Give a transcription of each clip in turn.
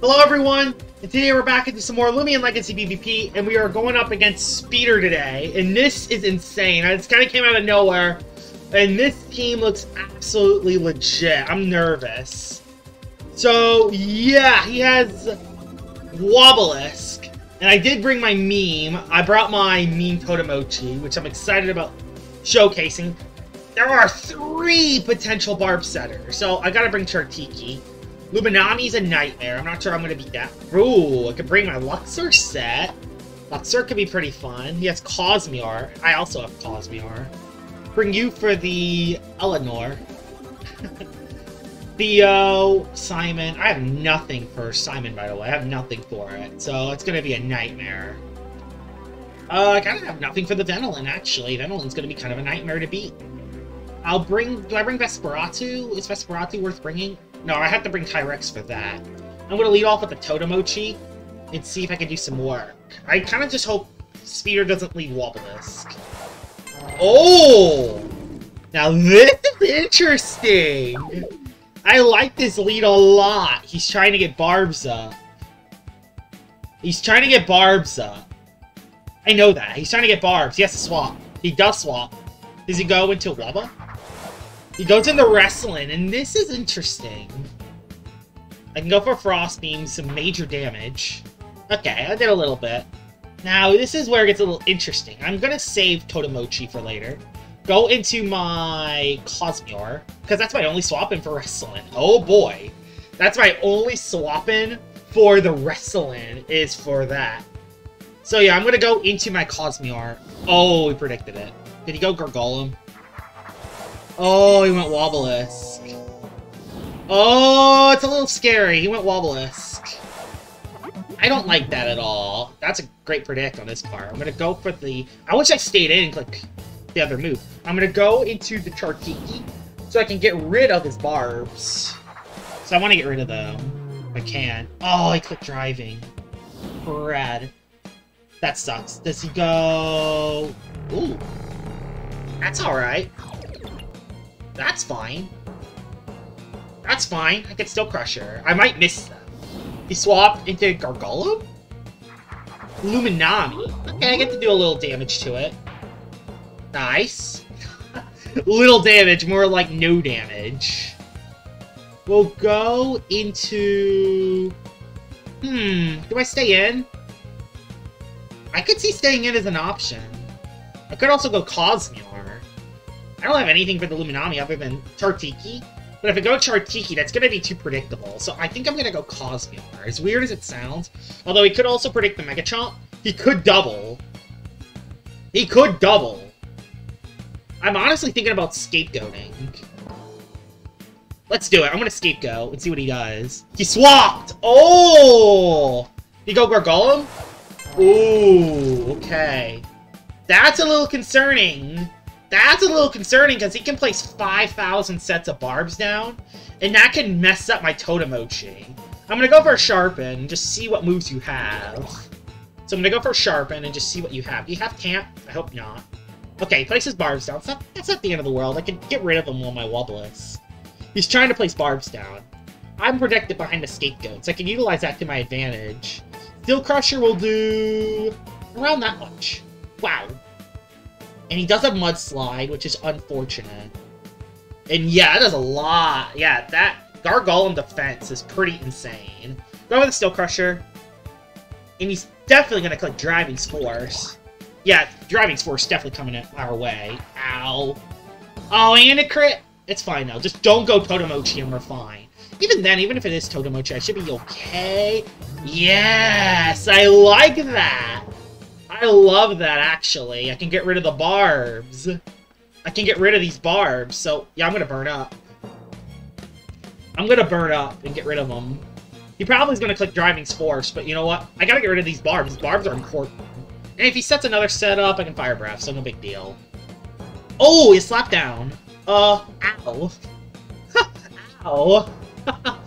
Hello everyone, and today we're back into some more Loomian Legacy PvP, and we are going up against Speeder today, and this is insane. It kind of came out of nowhere, and this team looks absolutely legit. I'm nervous. So, yeah, he has Wobelisk, and I did bring my meme. I brought my meme Totemochi, which I'm excited about showcasing. There are three potential Barb setters, so I gotta bring Chartiki. Luminami's a nightmare. I'm not sure I'm gonna beat that. Ooh, I could bring my Luxor set. Luxor could be pretty fun. He has Cosmere. I also have Cosmere. Bring you for the Eleanor. Theo, Simon. I have nothing for Simon, by the way. I have nothing for it. So it's gonna be a nightmare. Uh, I kind of have nothing for the Venolin, actually. Venolin's gonna be kind of a nightmare to beat. I'll bring... Do I bring Vesperatu? Is Vesperatu worth bringing? No, I have to bring Tyrex for that. I'm gonna lead off with the Totemochi and see if I can do some work. I kind of just hope Speeder doesn't lead Wobelisk. Oh! Now this is interesting! I like this lead a lot. He's trying to get Barbs up. He's trying to get Barbs up. I know that. He's trying to get Barbs. He has to swap. He does swap. Does he go into Wubba? He goes into Wrestling, and this is interesting. I can go for Frost Beam, some major damage. Okay, I did a little bit. Now, this is where it gets a little interesting. I'm going to save Totemochi for later. Go into my Cosmere, because that's my only swap-in for Wrestling. Oh boy. That's my only swap-in for the Wrestling is for that. So yeah, I'm going to go into my Cosmere. Oh, we predicted it. Did he go Gargolem? Oh, he went Wobelisk. Oh, it's a little scary. He went Wobelisk. I don't like that at all. That's a great predict on this part. I'm to go for the... I wish I stayed in and click the other move. I'm to go into the Chartiki so I can get rid of his barbs. So I want to get rid of them. I can. Oh, he clicked driving. Brad. That sucks. Does he go... Ooh. That's alright. That's fine. That's fine. I can still crush her. I might miss them. He swapped into Gargolem? Luminami. Okay, I get to do a little damage to it. Nice. little damage, more like no damage. We'll go into... Hmm, do I stay in? I could see staying in as an option. I could also go Cosmere. I don't have anything for the Luminami other than Chartiki. But if I go Chartiki, that's going to be too predictable. So I think I'm going to go Cosmere. As weird as it sounds. Although he could also predict the Megachomp. He could double. He could double. I'm honestly thinking about scapegoating. Let's do it. I'm going to scapegoat and see what he does. He swapped! Oh! He go Gargolem? Ooh, okay. That's a little concerning. That's a little concerning because he can place 5,000 sets of barbs down, and that can mess up my totem Totemochi. I'm going to go for a Sharpen and just see what moves you have. So I'm going to go for a Sharpen and just see what you have. Do you have Tamp? I hope not. Okay, places barbs down. Not, that's not the end of the world. I can get rid of him on my Wobelisk. He's trying to place barbs down. I'm protected behind the Scapegoats. I can utilize that to my advantage. Steel Crusher will do around that much. Wow. And he does a Mudslide, which is unfortunate. And yeah, that does a lot. Yeah, that Gargolem defense is pretty insane. Go with the Steel Crusher. And he's definitely going to click Driving Force. Yeah, Driving Force definitely coming our way. Ow. Oh, and a crit. It's fine, though. Just don't go Totemochi and we're fine. Even then, even if it is Totemochi, I should be okay. Yes, I like that. I love that, actually. I can get rid of the barbs. I can get rid of these barbs, so yeah, I'm gonna burn up. I'm gonna burn up and get rid of them. He probably is gonna click Driving Force, but you know what? I gotta get rid of these barbs. These barbs are important. And if he sets another setup, I can Fire Breath, so no big deal. Oh, he slapped down. Uh, ow. ow.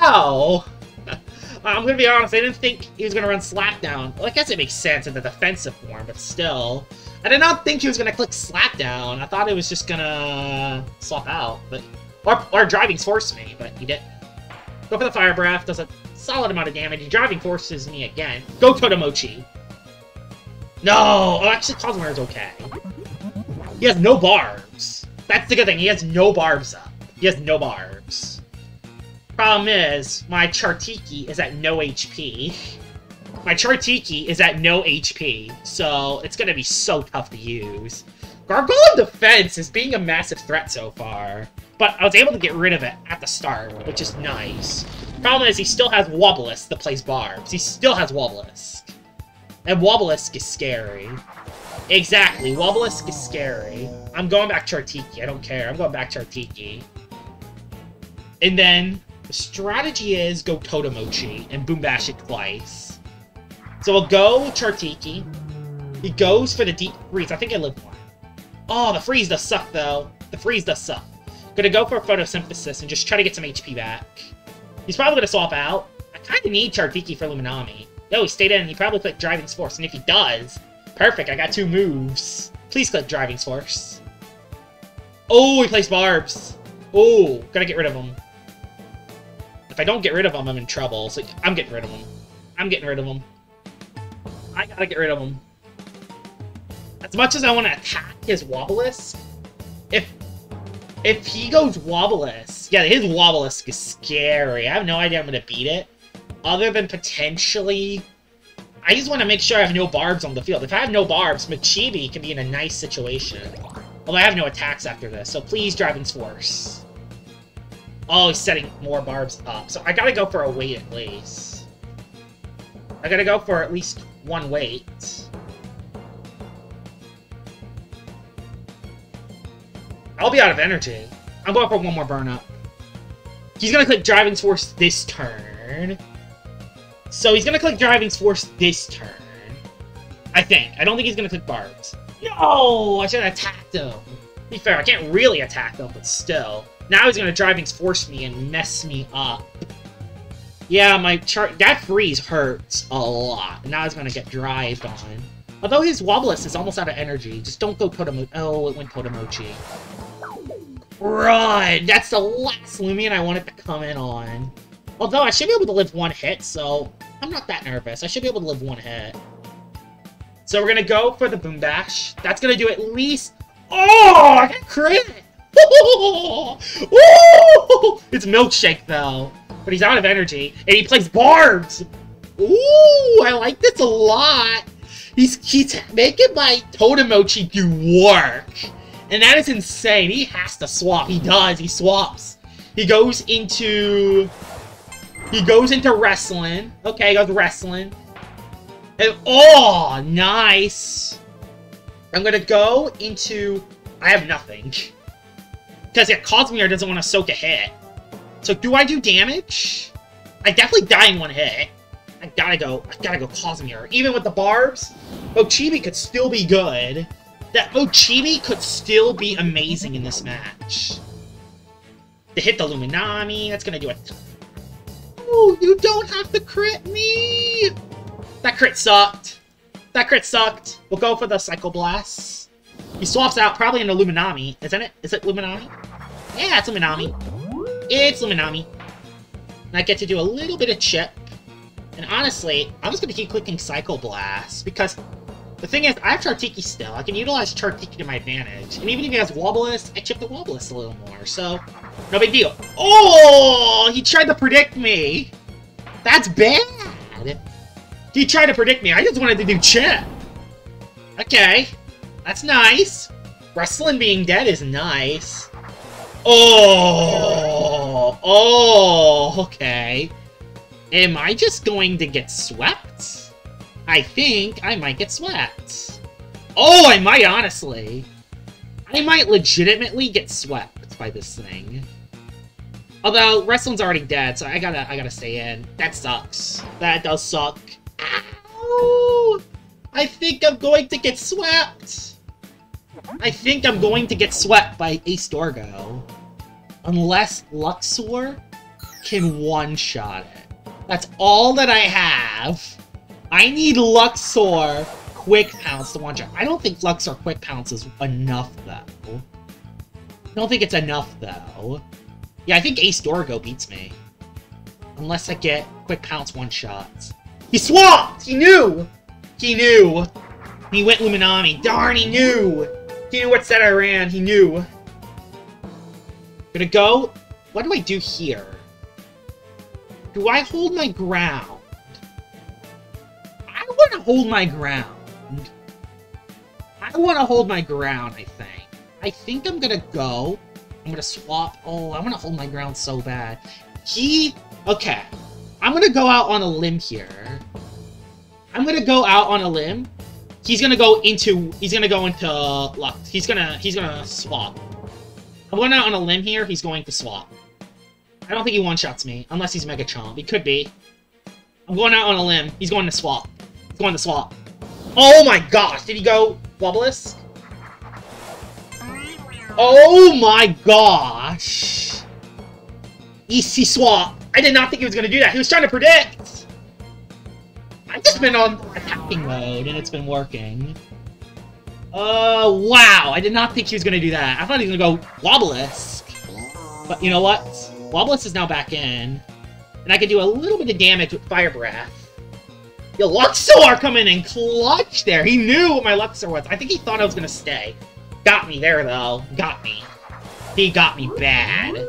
ow. I'm gonna be honest, I didn't think he was gonna run Slapdown. Well, I guess it makes sense in the defensive form, but still. I did not think he was gonna click Slapdown. I thought it was just gonna swap out, but or, or driving force me, but he didn't. Go for the Fire Breath, does a solid amount of damage. Driving forces me again. Go Totemochi. No! Oh, actually, Cosmere is okay. He has no barbs. That's the good thing, he has no barbs up. He has no barbs. Problem is, my Chartiki is at no HP. My Chartiki is at no HP, so it's gonna be so tough to use. Gargolem Defense is being a massive threat so far, but I was able to get rid of it at the start, which is nice. Problem is, he still has Wobbulisk that plays Barbs. He still has Wobbulisk. And Wobbulisk is scary. Exactly, Wobbulisk is scary. I'm going back Chartiki, I don't care. I'm going back Chartiki. And then, strategy is go Totemochi and Boom Bash it twice. So we'll go Chartiki. He goes for the deep freeze. I think I live one. Oh, the freeze does suck, though. The freeze does suck. Gonna go for photosynthesis and just try to get some HP back. He's probably gonna swap out. I kinda need Chartiki for Luminami. No, he stayed in and he probably clicked Driving Force, and if he does, perfect, I got two moves. Please click Driving Force. Oh, he plays Barbs. Oh, gotta get rid of him. If I don't get rid of them, I'm in trouble, so I'm getting rid of them. I'm getting rid of them. I gotta get rid of them. As much as I want to attack his Wobbulisk, if if he goes Wobbulisk, yeah, his Wobbulisk is scary. I have no idea I'm gonna beat it, other than potentially. I just want to make sure I have no barbs on the field. If I have no barbs, Machibi can be in a nice situation. Although I have no attacks after this, so please, Driving's Force. Oh, he's setting more barbs up. So I gotta go for a wait at least. I gotta go for at least one wait. I'll be out of energy. I'm going for one more burn up. He's gonna click Driving Force this turn. So he's gonna click Driving Force this turn. I think. I don't think he's gonna click Barbs. No! I should have attacked him. Be fair, I can't really attack him, but still. Now he's gonna Driving's Force me and mess me up. Yeah, my chart- that freeze hurts a lot. Now he's gonna get drived on. Although his Wobbulisk is almost out of energy. Just don't go Totemochi. Oh, it went Totemochi. Run! That's the last Loomian I wanted to come in on. Although I should be able to live one hit, so I'm not that nervous. I should be able to live one hit. So we're gonna go for the Boom Bash. That's gonna do at least... Oh! I got crit! It's Milkshake, though. But he's out of energy, and he plays Barbs! Ooh, I like this a lot! He's, he's making my Totemochi do work! And that is insane. He has to swap. He does. He swaps. He goes into... He goes into wrestling. Okay, he goes wrestling. And, oh, nice. I'm gonna go into... I have nothing. Because yeah, Cosmere doesn't want to soak a hit. So do I do damage? I definitely die in one hit. I gotta go. I gotta go Cosmere. Even with the barbs, Mochibi could still be good. That Mochibi could still be amazing in this match. To hit the Luminami, that's gonna do it. Oh, you don't have to crit me! That crit sucked. That crit sucked. We'll go for the Psycho Blast. He swaps out probably an Illuminami, isn't it? Is it Illuminami? Yeah, it's Illuminami. It's Illuminami. And I get to do a little bit of chip. And honestly, I'm just gonna keep clicking Psycho Blast, because the thing is, I have Chartiki still. I can utilize Chartiki to my advantage. And even if he has Wobbulisk, I chip the Wobbulisk a little more, so... No big deal. Oh! He tried to predict me! That's bad! He tried to predict me. I just wanted to do chip. Okay. That's nice. Wrestling being dead is nice. Oh! Oh! Okay. Am I just going to get swept? I think I might get swept. Oh, I might, honestly. I might legitimately get swept by this thing. Although, wrestling's already dead, so I gotta, I gotta stay in. That sucks. That does suck. Ow! I think I'm going to get swept! I think I'm going to get swept by Ace Dorgo. Unless Luxor can one-shot it. That's all that I have. I need Luxor Quick Pounce to one shot. I don't think Luxor Quick Pounce is enough, though. I don't think it's enough, though. Yeah, I think Ace Dorgo beats me. Unless I get quick pounce one-shots. He swapped! He knew! He knew! He went Luminami. Darn, he knew! He knew what set I ran. He knew. Gonna go. What do I do here? Do I hold my ground? I want to hold my ground. I want to hold my ground, I think. I think I'm gonna go. I'm gonna swap. Oh, I want to hold my ground so bad. He... Okay. I'm gonna go out on a limb here. I'm gonna go out on a limb. He's gonna go into... He's gonna go into Lux. He's gonna... He's gonna swap. I'm going out on a limb here. He's going to swap. I don't think he one-shots me, unless he's Mega Chomp. He could be. I'm going out on a limb. He's going to swap. He's going to swap. Oh my gosh! Did he go Wobblisk? Oh my gosh! Easy swap. I did not think he was going to do that. He was trying to predict! I've just been on attacking mode, and it's been working. Uh, wow. I did not think he was going to do that. I thought he was to go Wobblisk. But you know what? Wobblisk is now back in. And I can do a little bit of damage with Fire Breath. Yo, Luxor coming in clutch there. He knew what my Luxor was. I think he thought I was going to stay. Got me there, though. Got me. He got me bad.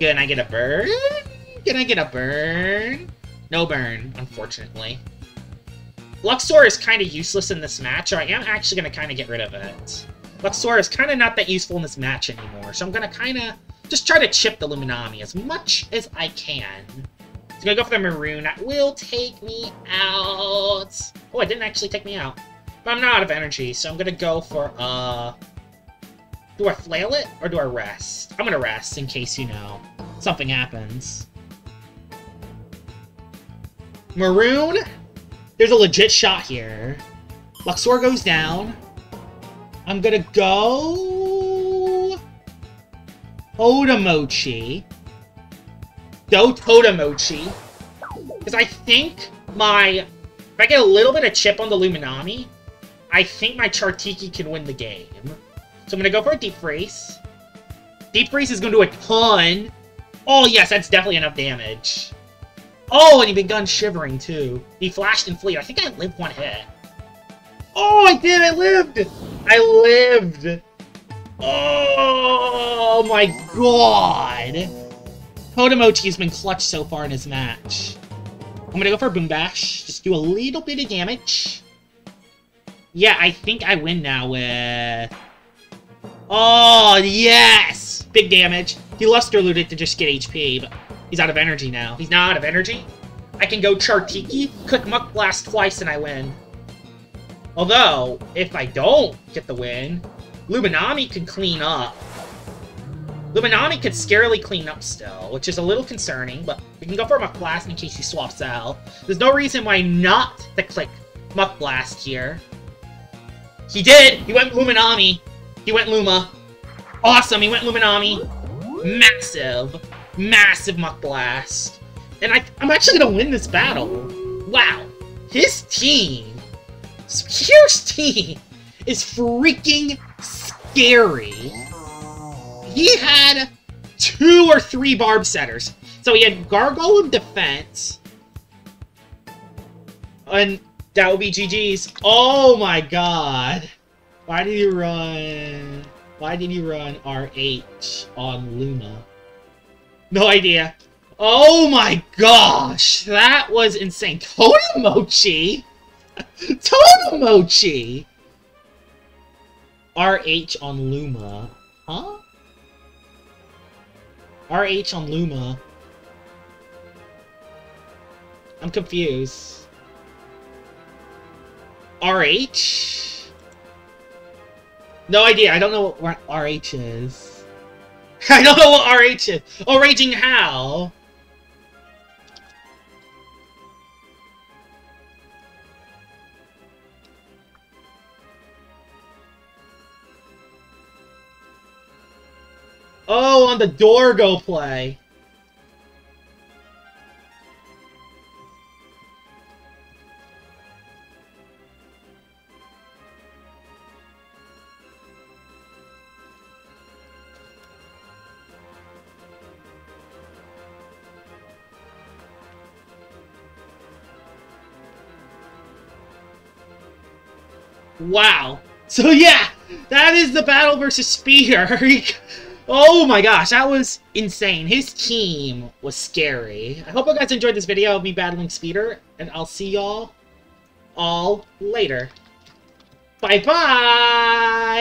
Can I get a burn? Can I get a burn? No burn, unfortunately. Luxor is kind of useless in this match, so I am actually going to kind of get rid of it. Luxor is kind of not that useful in this match anymore, so I'm going to kind of just try to chip the Luminami as much as I can. I'm going to go for the Maroon. That will take me out. Oh, it didn't actually take me out. But I'm not out of energy, so I'm going to go for, uh... Do I flail it, or do I rest? I'm going to rest, in case, you know, something happens. Maroon? There's a legit shot here. Luxor goes down. I'm gonna go... Totemochi. Go Totemochi. Because I think my... If I get a little bit of chip on the Luminami, I think my Chartiki can win the game. So I'm gonna go for a Deep Freeze. Deep Freeze is gonna do a ton. Oh yes, that's definitely enough damage. Oh, and he begun shivering, too. He flashed and fleet. I think I lived one hit. Oh, I did! I lived! I lived! Oh, my god! Totemochi has been clutch so far in his match. I'm gonna go for a Boom Bash. Just do a little bit of damage. Yeah, I think I win now with... Oh, yes! Big damage. He Luster Looted to just get HP, but He's out of energy now. He's not out of energy. I can go Chartiki, click Muck Blast twice, and I win. Although, if I don't get the win, Luminami could clean up. Luminami could scarily clean up still, which is a little concerning, but we can go for Muck Blast in case he swaps out. There's no reason why not to click Muck Blast here. He did! He went Luminami. He went Luma. Awesome, he went Luminami. Massive massive Muck Blast. And I, I'm actually going to win this battle. Wow. His team, Pierce's team, is freaking scary. He had two or three Barb Setters. So he had Gargolem Defense. And that would be GG's. Oh my god. Why did he run... Why did he run RH on Luma? No idea. Oh my gosh! That was insane. Totemochi! Totemochi! RH on Luma. Huh? RH on Luma. I'm confused. RH? No idea. I don't know what RH is. I don't know what RH is. Oh, Raging How. Oh, on the Dorgo play. Wow. So yeah, that is the battle versus Speeder. oh my gosh, that was insane. His team was scary. I hope you guys enjoyed this video of me battling Speeder, and I'll see y'all all later. Bye-bye!